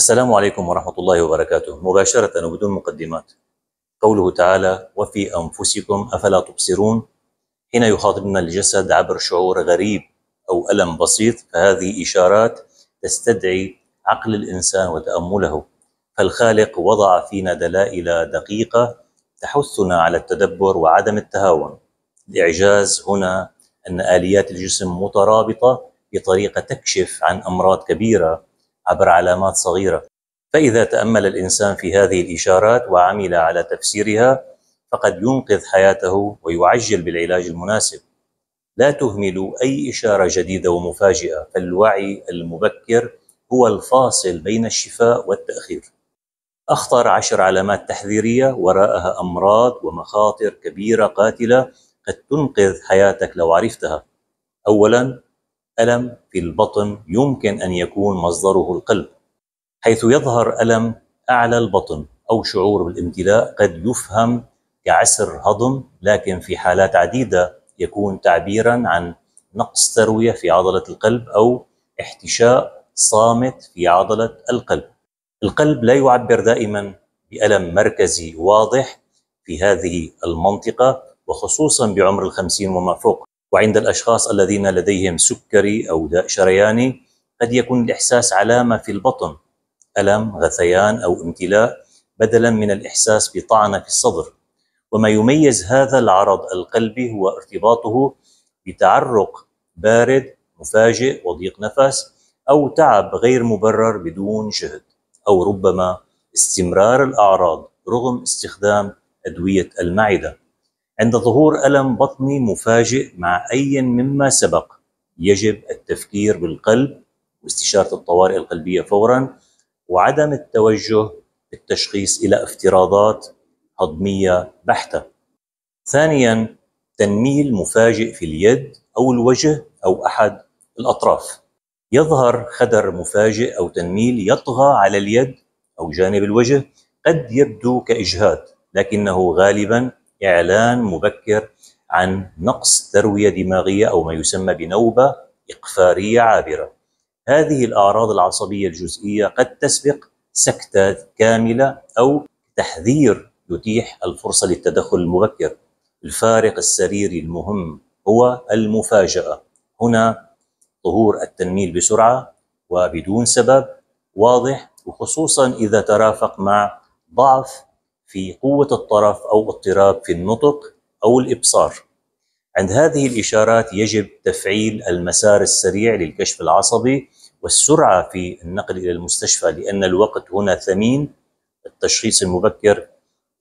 السلام عليكم ورحمة الله وبركاته. مباشرة وبدون مقدمات. قوله تعالى وفي أنفسكم أفلا تبصرون؟ حين يخاطبنا الجسد عبر شعور غريب أو ألم بسيط فهذه إشارات تستدعي عقل الإنسان وتأمله. فالخالق وضع فينا دلائل دقيقة تحثنا على التدبر وعدم التهاون. الإعجاز هنا أن آليات الجسم مترابطة بطريقة تكشف عن أمراض كبيرة عبر علامات صغيرة. فإذا تأمل الإنسان في هذه الإشارات وعمل على تفسيرها فقد ينقذ حياته ويعجل بالعلاج المناسب. لا تهملوا أي إشارة جديدة ومفاجئة فالوعي المبكر هو الفاصل بين الشفاء والتأخير. أخطر عشر علامات تحذيرية وراءها أمراض ومخاطر كبيرة قاتلة قد تنقذ حياتك لو عرفتها. أولا ألم في البطن يمكن أن يكون مصدره القلب حيث يظهر ألم أعلى البطن أو شعور بالامتلاء قد يفهم كعسر هضم لكن في حالات عديدة يكون تعبيرا عن نقص تروية في عضلة القلب أو احتشاء صامت في عضلة القلب. القلب لا يعبر دائما بألم مركزي واضح في هذه المنطقة وخصوصا بعمر الخمسين وما فوق. وعند الأشخاص الذين لديهم سكري أو داء شرياني قد يكون الإحساس علامة في البطن ألم غثيان أو امتلاء بدلا من الإحساس بطعنة في الصدر. وما يميز هذا العرض القلبي هو ارتباطه بتعرق بارد مفاجئ وضيق نفس أو تعب غير مبرر بدون جهد أو ربما استمرار الأعراض رغم استخدام أدوية المعدة. عند ظهور ألم بطني مفاجئ مع أي مما سبق. يجب التفكير بالقلب واستشارة الطوارئ القلبية فورا وعدم التوجه بالتشخيص إلى افتراضات هضمية بحتة. ثانيا تنميل مفاجئ في اليد أو الوجه أو أحد الأطراف. يظهر خدر مفاجئ أو تنميل يطغى على اليد أو جانب الوجه قد يبدو كإجهاد لكنه غالبا إعلان مبكر عن نقص تروية دماغية أو ما يسمى بنوبة إقفارية عابرة. هذه الأعراض العصبية الجزئية قد تسبق سكتة كاملة أو تحذير يتيح الفرصة للتدخل المبكر. الفارق السريري المهم هو المفاجأة. هنا ظهور التنميل بسرعة وبدون سبب واضح وخصوصا إذا ترافق مع ضعف في قوة الطرف أو اضطراب في النطق أو الإبصار. عند هذه الإشارات يجب تفعيل المسار السريع للكشف العصبي والسرعة في النقل إلى المستشفى لأن الوقت هنا ثمين. التشخيص المبكر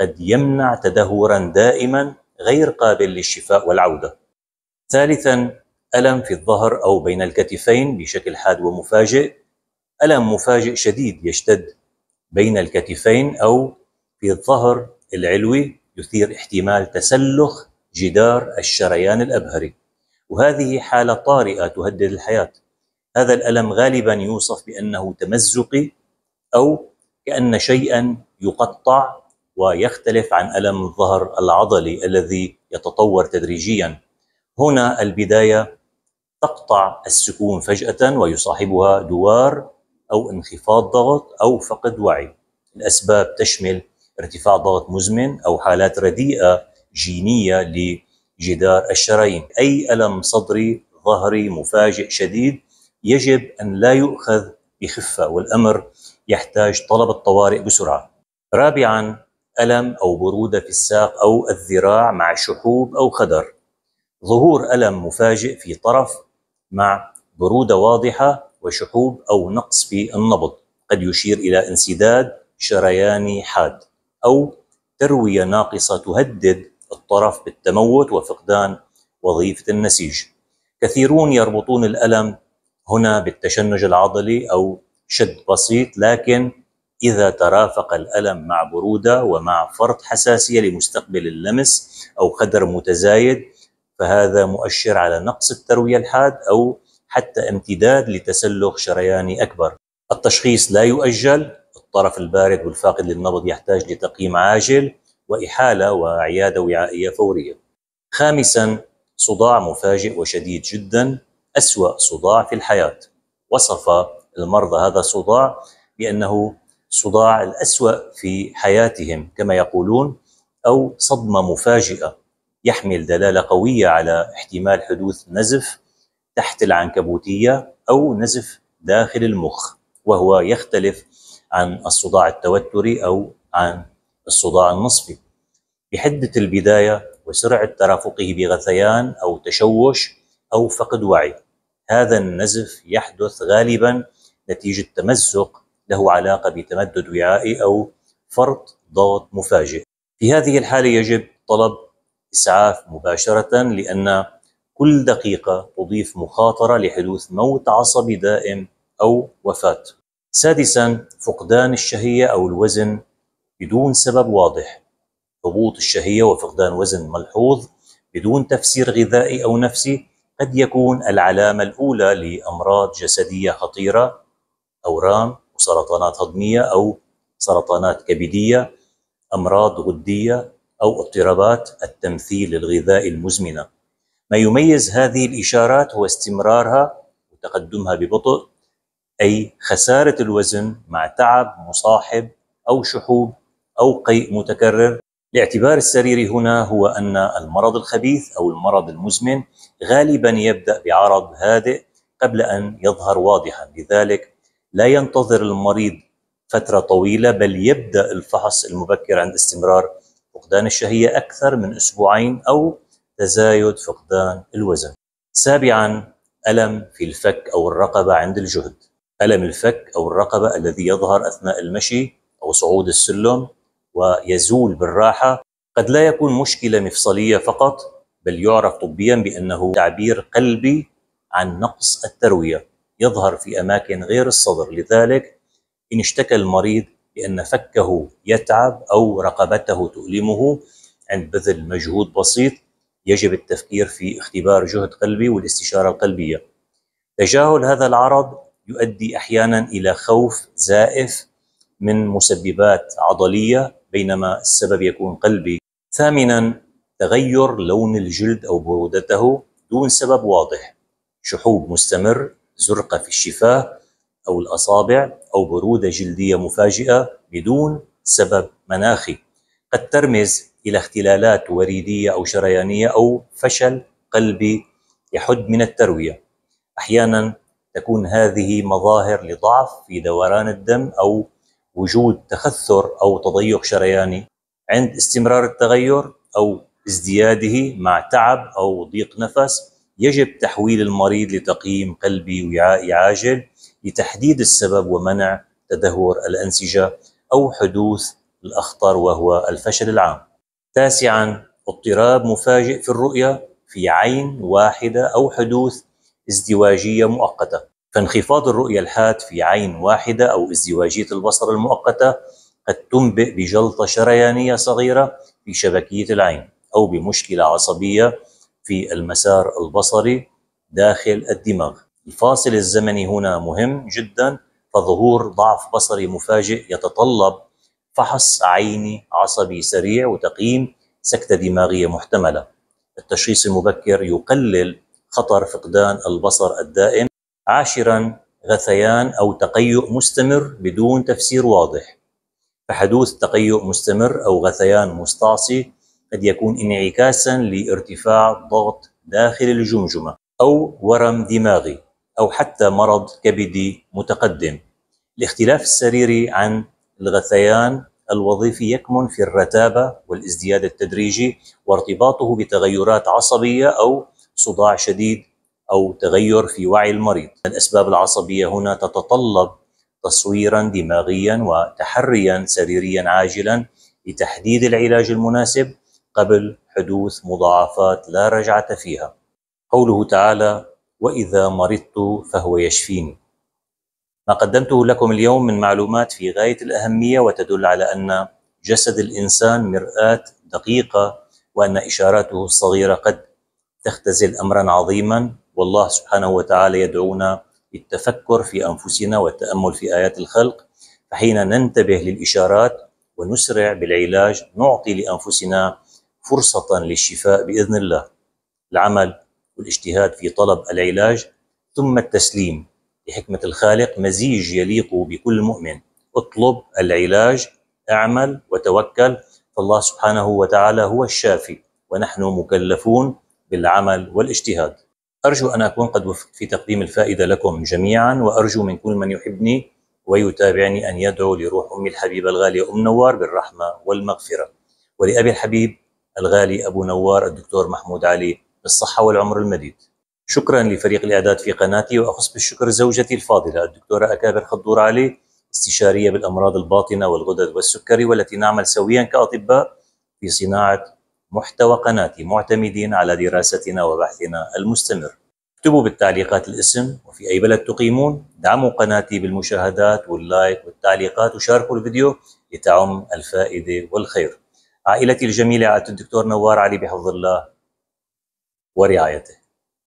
قد يمنع تدهورا دائما غير قابل للشفاء والعودة. ثالثا ألم في الظهر أو بين الكتفين بشكل حاد ومفاجئ. ألم مفاجئ شديد يشتد بين الكتفين أو في الظهر العلوي يثير احتمال تسلخ جدار الشريان الأبهري. وهذه حالة طارئة تهدد الحياة. هذا الألم غالبا يوصف بأنه تمزقي أو كأن شيئا يقطع ويختلف عن ألم الظهر العضلي الذي يتطور تدريجيا. هنا البداية تقطع السكون فجأة ويصاحبها دوار أو انخفاض ضغط أو فقد وعي. الأسباب تشمل ارتفاع ضغط مزمن أو حالات رديئة جينية لجدار الشرايين. أي ألم صدري ظهري مفاجئ شديد يجب أن لا يؤخذ بخفة والأمر يحتاج طلب الطوارئ بسرعة. رابعا ألم أو برودة في الساق أو الذراع مع شحوب أو خدر. ظهور ألم مفاجئ في طرف مع برودة واضحة وشحوب أو نقص في النبض. قد يشير إلى انسداد شرياني حاد. أو تروية ناقصة تهدد الطرف بالتموت وفقدان وظيفة النسيج. كثيرون يربطون الألم هنا بالتشنج العضلي أو شد بسيط لكن إذا ترافق الألم مع برودة ومع فرط حساسية لمستقبل اللمس أو خدر متزايد فهذا مؤشر على نقص التروية الحاد أو حتى امتداد لتسلخ شرياني أكبر. التشخيص لا يؤجل الطرف البارد والفاقد للنبض يحتاج لتقييم عاجل وإحالة وعيادة وعائية فورية. خامسا صداع مفاجئ وشديد جدا أسوأ صداع في الحياة. وصف المرضى هذا الصداع بأنه صداع الأسوأ في حياتهم كما يقولون أو صدمة مفاجئة يحمل دلالة قوية على احتمال حدوث نزف تحت العنكبوتية أو نزف داخل المخ وهو يختلف عن الصداع التوتري أو عن الصداع النصفي. بحدة البداية وسرعة ترافقه بغثيان أو تشوش أو فقد وعي. هذا النزف يحدث غالبا نتيجة تمزق له علاقة بتمدد وعائي أو فرط ضغط مفاجئ. في هذه الحالة يجب طلب إسعاف مباشرة لأن كل دقيقة تضيف مخاطرة لحدوث موت عصبي دائم أو وفاة. سادسا فقدان الشهية أو الوزن بدون سبب واضح. هبوط الشهية وفقدان وزن ملحوظ بدون تفسير غذائي أو نفسي قد يكون العلامة الأولى لأمراض جسدية خطيرة أورام وسرطانات هضمية أو سرطانات كبدية أمراض غدية أو اضطرابات التمثيل الغذائي المزمنة. ما يميز هذه الإشارات هو استمرارها وتقدمها ببطء أي خسارة الوزن مع تعب مصاحب أو شحوب أو قيء متكرر. الاعتبار السريري هنا هو أن المرض الخبيث أو المرض المزمن غالبا يبدأ بعرض هادئ قبل أن يظهر واضحا. لذلك لا ينتظر المريض فترة طويلة بل يبدأ الفحص المبكر عند استمرار فقدان الشهية أكثر من أسبوعين أو تزايد فقدان الوزن. سابعا ألم في الفك أو الرقبة عند الجهد. ألم الفك أو الرقبة الذي يظهر أثناء المشي أو صعود السلم ويزول بالراحة قد لا يكون مشكلة مفصلية فقط بل يعرف طبيا بأنه تعبير قلبي عن نقص التروية. يظهر في أماكن غير الصدر. لذلك إن اشتكى المريض بأن فكه يتعب أو رقبته تؤلمه عند بذل مجهود بسيط يجب التفكير في اختبار جهد قلبي والاستشارة القلبية. تجاهل هذا العرض يؤدي أحيانا إلى خوف زائف من مسببات عضلية بينما السبب يكون قلبي. ثامنا تغير لون الجلد أو برودته دون سبب واضح. شحوب مستمر زرقة في الشفاه أو الأصابع أو برودة جلدية مفاجئة بدون سبب مناخي. قد ترمز إلى اختلالات وريدية أو شريانية أو فشل قلبي يحد من التروية. أحيانا تكون هذه مظاهر لضعف في دوران الدم أو وجود تخثر أو تضيق شرياني عند استمرار التغير أو ازدياده مع تعب أو ضيق نفس يجب تحويل المريض لتقييم قلبي وعائي عاجل لتحديد السبب ومنع تدهور الأنسجة أو حدوث الأخطر وهو الفشل العام. تاسعا اضطراب مفاجئ في الرؤية في عين واحدة أو حدوث ازدواجية مؤقتة. فانخفاض الرؤية الحاد في عين واحدة أو ازدواجية البصر المؤقتة قد تنبئ بجلطة شريانية صغيرة في شبكية العين أو بمشكلة عصبية في المسار البصري داخل الدماغ. الفاصل الزمني هنا مهم جدا فظهور ضعف بصري مفاجئ يتطلب فحص عيني عصبي سريع وتقييم سكتة دماغية محتملة. التشخيص المبكر يقلل خطر فقدان البصر الدائم عاشرا غثيان أو تقيؤ مستمر بدون تفسير واضح. فحدوث تقيؤ مستمر أو غثيان مستعصي قد يكون انعكاسا لارتفاع الضغط داخل الجمجمة أو ورم دماغي أو حتى مرض كبدي متقدم. الاختلاف السريري عن الغثيان الوظيفي يكمن في الرتابة والازدياد التدريجي وارتباطه بتغيرات عصبية أو صداع شديد أو تغير في وعي المريض. الأسباب العصبية هنا تتطلب تصويرا دماغيا وتحريا سريريا عاجلا لتحديد العلاج المناسب قبل حدوث مضاعفات لا رجعة فيها. قوله تعالى وإذا مرضت فهو يشفيني ما قدمته لكم اليوم من معلومات في غاية الأهمية وتدل على أن جسد الإنسان مرآة دقيقة وأن إشاراته الصغيرة قد تختزل أمرا عظيما. والله سبحانه وتعالى يدعونا للتفكر في أنفسنا والتأمل في آيات الخلق. فحين ننتبه للإشارات ونسرع بالعلاج نعطي لأنفسنا فرصة للشفاء بإذن الله. العمل والاجتهاد في طلب العلاج ثم التسليم لحكمة الخالق مزيج يليق بكل مؤمن. اطلب العلاج اعمل وتوكل. فالله سبحانه وتعالى هو الشافي ونحن مكلفون بالعمل والاجتهاد. أرجو أن أكون قد وفقت في تقديم الفائدة لكم جميعا وأرجو من كل من يحبني ويتابعني أن يدعو لروح أمي الحبيبة الغالية أم نوار بالرحمة والمغفرة. ولأبي الحبيب الغالي أبو نوار الدكتور محمود علي بالصحة والعمر المديد. شكرا لفريق الإعداد في قناتي وأخص بالشكر زوجتي الفاضلة الدكتورة أكابر خضور علي استشارية بالأمراض الباطنة والغدد والسكري والتي نعمل سويا كأطباء في صناعة محتوى قناتي معتمدين على دراستنا وبحثنا المستمر. اكتبوا بالتعليقات الاسم وفي أي بلد تقيمون. دعموا قناتي بالمشاهدات واللايك والتعليقات وشاركوا الفيديو لتعم الفائدة والخير. عائلتي الجميلة عائلة الدكتور نوار علي بحفظ الله ورعايته.